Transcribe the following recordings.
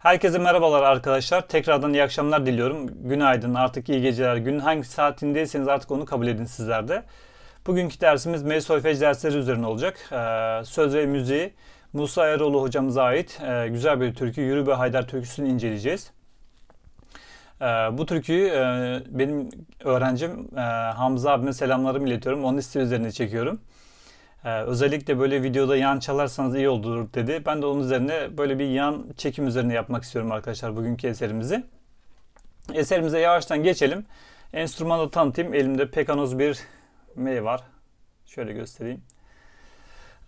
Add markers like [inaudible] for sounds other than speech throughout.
Herkese merhabalar arkadaşlar. Tekrardan iyi akşamlar diliyorum. Günaydın, artık iyi geceler. Günün hangi saatindeyseniz artık onu kabul edin sizler de. Bugünkü dersimiz M solfej dersleri üzerine olacak. Ee, söz ve müziği Musa Eroğlu hocamıza ait e, güzel bir türkü Yürü Be Haydar türküsünü inceleyeceğiz. Ee, bu türküyü e, benim öğrencim e, Hamza abime selamlarımı iletiyorum. Onun isteği üzerine çekiyorum. Ee, özellikle böyle videoda yan çalarsanız iyi olur dedi. Ben de onun üzerine böyle bir yan çekim üzerine yapmak istiyorum arkadaşlar bugünkü eserimizi. Eserimize yavaştan geçelim. Enstrümanı tanıtayım. Elimde Pekanoz bir mey var. Şöyle göstereyim.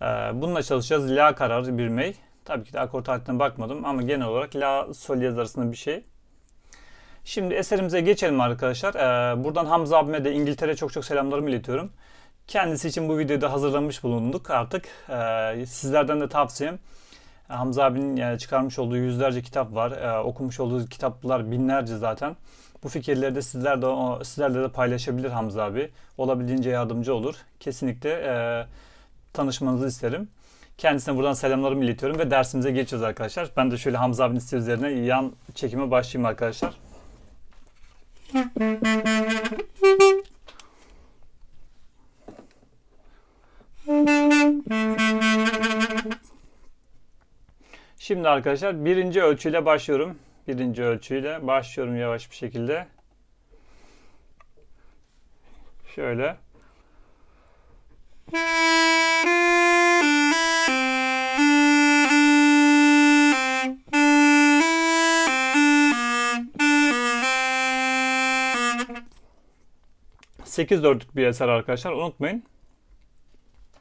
Ee, bununla çalışacağız. La karar bir mey. Tabii ki de akort aletine bakmadım ama genel olarak La sol yaz arasında bir şey. Şimdi eserimize geçelim arkadaşlar. Ee, buradan Hamza abime de İngiltere çok çok selamlarımı iletiyorum. Kendisi için bu videoyu da hazırlamış bulunduk artık. Ee, sizlerden de tavsiyem Hamza abinin yani çıkarmış olduğu yüzlerce kitap var. Ee, okumuş olduğu kitaplar binlerce zaten. Bu fikirleri de sizler de sizlerle de paylaşabilir Hamza abi. Olabildiğince yardımcı olur. Kesinlikle e, tanışmanızı isterim. Kendisine buradan selamlarımı iletiyorum ve dersimize geçiyoruz arkadaşlar. Ben de şöyle Hamza abinin isteği üzerine yan çekime başlayayım arkadaşlar. Şimdi arkadaşlar birinci ölçüyle başlıyorum. Birinci ölçüyle başlıyorum yavaş bir şekilde. Şöyle. Sekiz dörtlük bir eser arkadaşlar unutmayın.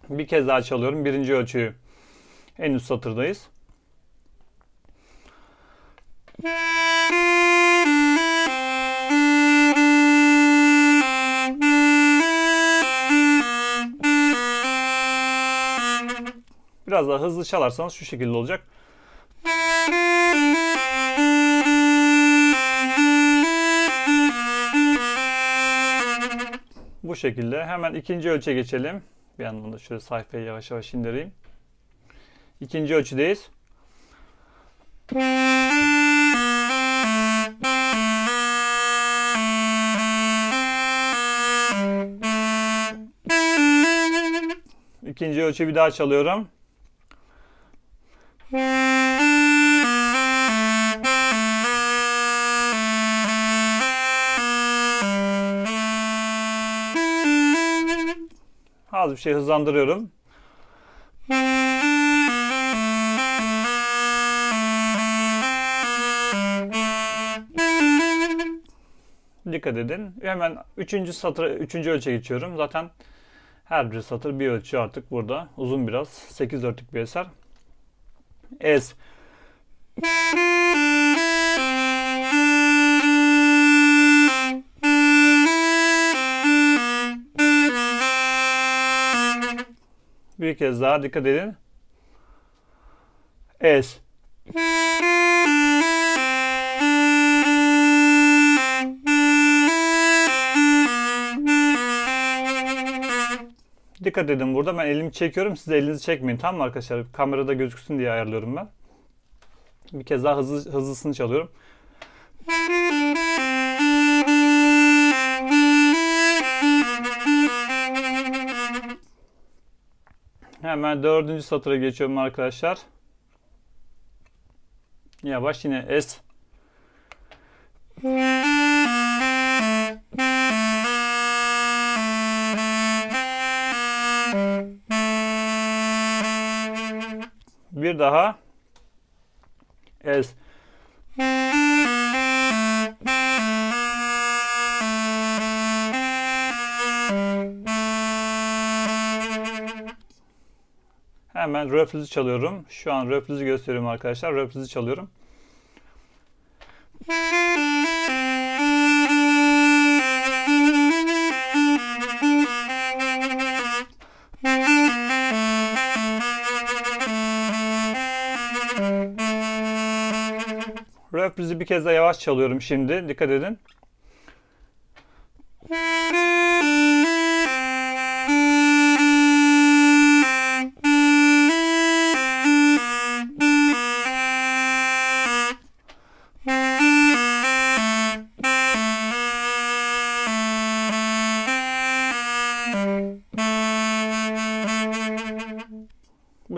Bir kez daha çalıyorum. Birinci ölçüyü en üst satırdayız. Biraz daha hızlı çalarsanız şu şekilde olacak. Bu şekilde. Hemen ikinci ölçüye geçelim. Bir yandan da şöyle sayfayı yavaş yavaş indireyim. İkinci ölçüdeyiz. İkinci ölçü bir daha çalıyorum. Az bir şey hızlandırıyorum. Dikkat edin. Hemen üçüncü satır, üçüncü ölçüye geçiyorum. Zaten her bir satır bir ölçü artık burada. Uzun biraz. 8 dörtlük bir eser. Es. Bir kez daha dikkat edin. Es. Dikkat edin burada ben elimi çekiyorum siz elinizi çekmeyin tamam mı arkadaşlar? Kamerada gözüksün diye ayarlıyorum ben. Bir kez daha hızlı, hızlısını çalıyorum. Hemen dördüncü satıra geçiyorum arkadaşlar. Yavaş yine S. Bir daha. S. Hemen röflüzü çalıyorum. Şu an röflüzü gösteriyorum arkadaşlar. Röflüzü çalıyorum. Röflüzü bir kez daha yavaş çalıyorum şimdi. Dikkat edin.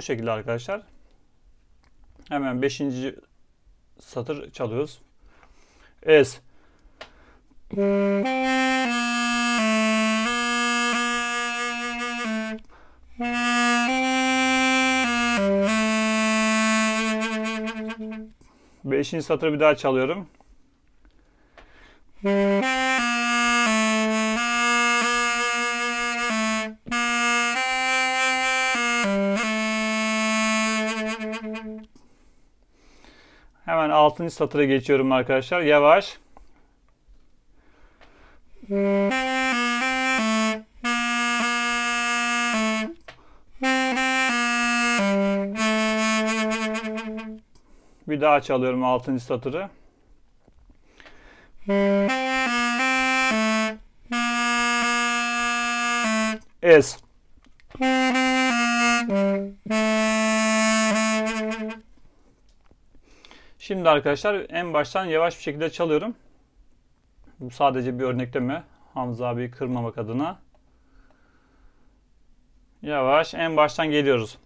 Şekilde arkadaşlar. Hemen 5. satır çalıyoruz. Es. Beşinci satırı bir daha çalıyorum. Hemen altıncı satıra geçiyorum arkadaşlar. Yavaş. Bir daha çalıyorum altıncı satırı. Es. Şimdi arkadaşlar en baştan yavaş bir şekilde çalıyorum. Bu sadece bir örnekleme. Hamza abi kırmamak adına. Yavaş en baştan geliyoruz.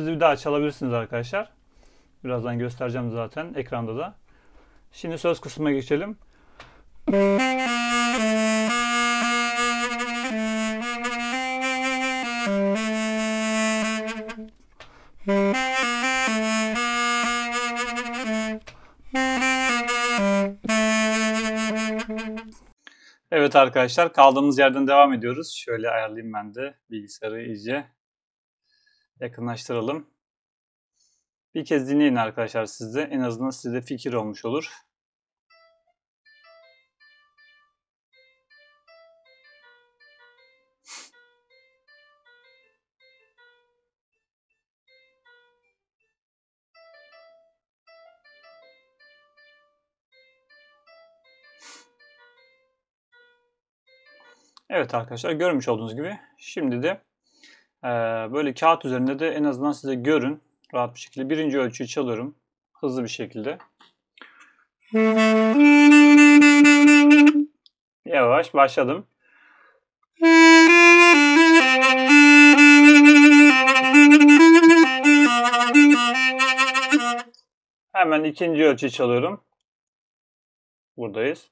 Şimdi röprizi bir daha çalabilirsiniz arkadaşlar. Birazdan göstereceğim zaten ekranda da. Şimdi söz kısmına geçelim. Evet arkadaşlar kaldığımız yerden devam ediyoruz. Şöyle ayarlayayım ben de bilgisayarı iyice yakınlaştıralım. Bir kez dinleyin arkadaşlar sizde. En azından size fikir olmuş olur. Evet arkadaşlar görmüş olduğunuz gibi şimdi de böyle kağıt üzerinde de en azından size görün rahat bir şekilde. Birinci ölçüyü çalıyorum hızlı bir şekilde. Yavaş başladım. Hemen ikinci ölçü çalıyorum. Buradayız.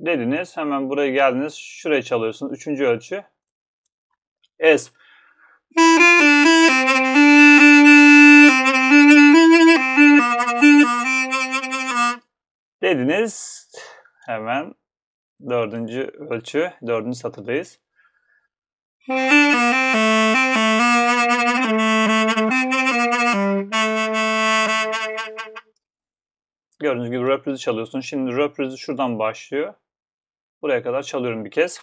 Dediniz. Hemen buraya geldiniz. Şuraya çalıyorsunuz. Üçüncü ölçü. Es. Dediniz. Hemen dördüncü ölçü. Dördüncü satırdayız. Gördüğünüz gibi röprizi çalıyorsun. Şimdi röprizi şuradan başlıyor. Buraya kadar çalıyorum bir kez.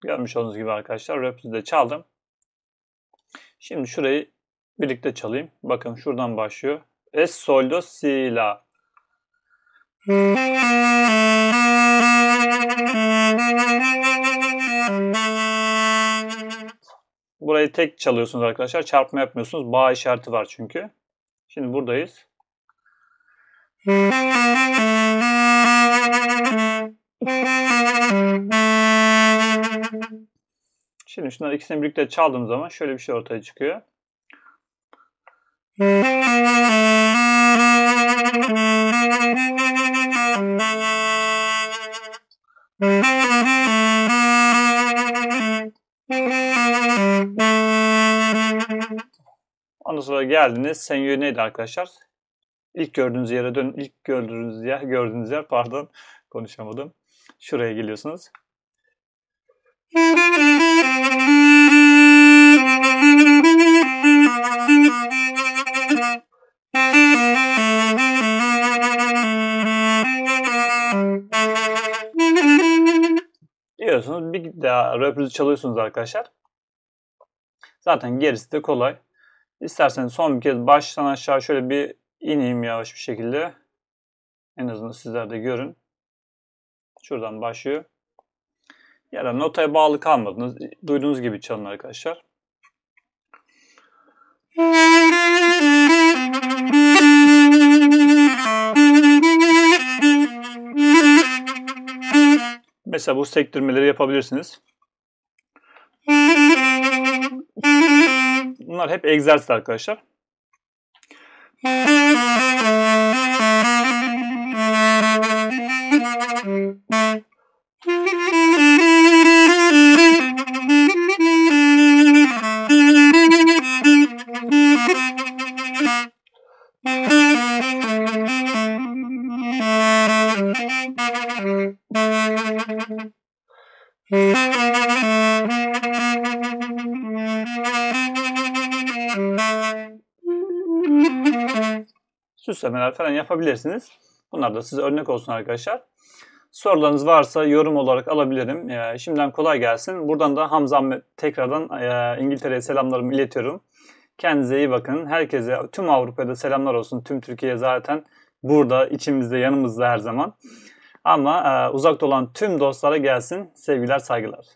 Görmüş olduğunuz gibi arkadaşlar röprizi de çaldım. Şimdi şurayı birlikte çalayım. Bakın şuradan başlıyor. Es, sol, do, si, la. Burayı tek çalıyorsunuz arkadaşlar. Çarpma yapmıyorsunuz. Bağ işareti var çünkü. Şimdi buradayız. Şimdi şunları ikisini birlikte çaldığım zaman şöyle bir şey ortaya çıkıyor. Geldiniz. Senyo neydi arkadaşlar? İlk gördüğünüz yere dön. İlk gördüğünüz yer, gördüğünüz yer pardon konuşamadım. Şuraya geliyorsunuz. Diyorsunuz bir daha röpüzü çalıyorsunuz arkadaşlar. Zaten gerisi de kolay. İsterseniz son bir kez baştan aşağı şöyle bir ineyim yavaş bir şekilde. En azından sizler de görün. Şuradan başlıyor. Ya da notaya bağlı kalmadınız. Duyduğunuz gibi çalın arkadaşlar. Mesela bu sektirmeleri yapabilirsiniz. Bunlar hep egzersiz arkadaşlar. [laughs] Süslemeler falan yapabilirsiniz. Bunlar da size örnek olsun arkadaşlar. Sorularınız varsa yorum olarak alabilirim. Ee, şimdiden kolay gelsin. Buradan da Hamza tekrardan e, İngiltere'ye selamlarımı iletiyorum. Kendinize iyi bakın. Herkese, tüm Avrupa'da selamlar olsun. Tüm Türkiye zaten burada, içimizde, yanımızda her zaman. Ama e, uzakta olan tüm dostlara gelsin. Sevgiler, saygılar.